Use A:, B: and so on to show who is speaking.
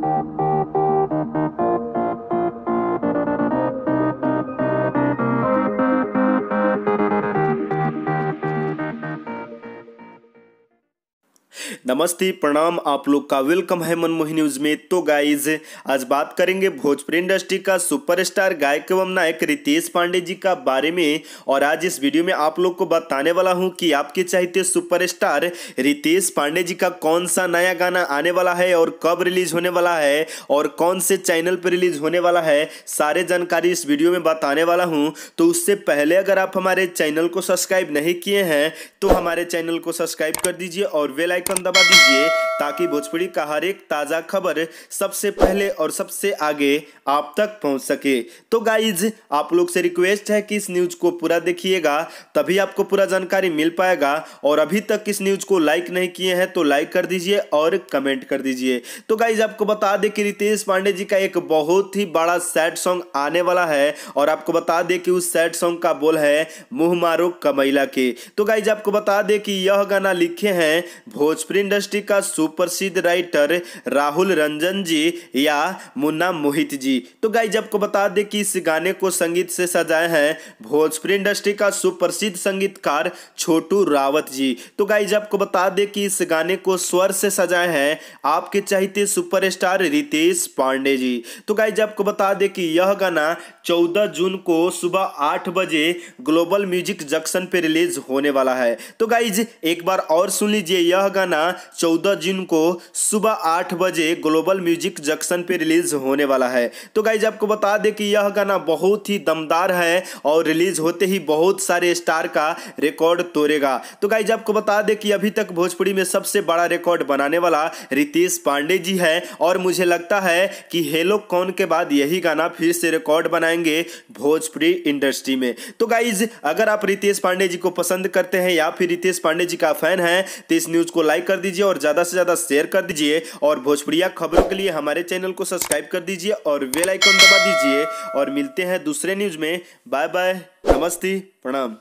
A: Thank you. नमस्ते, प्रणाम, आप लोग का वेलकम है मनमोही न्यूज़ में। तो गाइज़ आज बात करेंगे भोजपुरी इंडस्ट्री का सुपरस्टार गायक एवं नायक रितेश पांडे जी का बारे में। और आज इस वीडियो में आप लोग को बताने वाला हूँ कि आपके चाहते सुपरस्टार रितेश पांडे जी का कौन सा नया गाना आने वाला है और कब रिलीज़ होने वाला है और कौन से चैनल पर रिलीज़ होने वाला है, सारे जानकारी इस वीडियो में बताने वाला हूँ। तो उससे पहले अगर आप हमारे चैनल को सब्सक्राइब नहीं किए हैं तो हमारे चैनल को सब्सक्राइब कर दीजिए और वेल आइकन दबा दीजिए ताकि भोजपुरी का हर एक ताज़ा खबर सबसे पहले और सबसे आगे आप तक पहुँच सके। तो गाइज़ आप लोग से रिक्वेस्ट है कि इस न्यूज़ को पूरा देखिएगा, तभी आपको पूरा जानकारी मिल पाएगा। और अभी तक इस न्यूज़ को लाइक नहीं किए हैं तो लाइक कर दीजिए और कमेंट कर दीजिए। तो गाइज़ आपको बता दें कि रितेश पांडे जी का एक बहुत ही बड़ा सैड सॉन्ग आने वाला है और आपको बता दें कि उस सैड सॉन्ग का बोल है, मुँह मारो कमैला के। तो गाइज़ आपको बता दें कि यह गाना लिखे हैं भोजपुरी इंडस्ट्री का सुप्रसिद्ध राइटर राहुल रंजन जी या मुन्ना मोहित जी तो गाइज़ आपको बता दें कि इस गाने को संगीत से सजाए हैं, भोजपुरी इंडस्ट्री का सुप्रसिद्ध संगीतकार छोटू रावत जी। तो गाइज़ आपको बता दें कि इस गाने को स्वर से सजाए हैं, आपके चाहते सुपरस्टार रितेश पांडे जी। तो गाइज़ आपको बता दें कि यह गाना चौदह जून को सुबह आठ बजे ग्लोबल म्यूज़िक जंक्शन पे रिलीज़ होने वाला है। तो गाइज़ एक बार और सुन लीजिए, यह गाना चौदह जून को सुबह आठ बजे ग्लोबल म्यूज़िक जंक्शन पे रिलीज़ होने वाला है। तो गाइज़, आपको बता दें कि यह गाना बहुत ही दमदार है और रिलीज़ होते ही बहुत सारे स्टार का रिकॉर्ड तोड़ेगा। तो गाइज़, आपको बता दें कि अभी तक भोजपुरी में सबसे बड़ा रिकॉर्ड बनाने वाला रितेश पांडे जी है और मुझे लगता है कि हेलो कौन के बाद यही गाना फिर से रिकॉर्ड बनाएँगे भोजपुरी इंडस्ट्री में। तो गाइज़, अगर आप रितेश पांडे जी को पसंद करते हैं या फिर रितेश पांडे जी का फ़ैन है तो इस न्यूज़ को लाइक कर दीजिए और ज़्यादा से ज़्यादा शेयर कर दीजिए और भोजपुरिया खबरों के लिए हमारे चैनल को सब्सक्राइब कर दीजिए और बेल आइकन दबा दीजिए और मिलते हैं दूसरे न्यूज़ में। बाय बाय नमस्ते, प्रणाम।